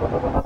Gracias.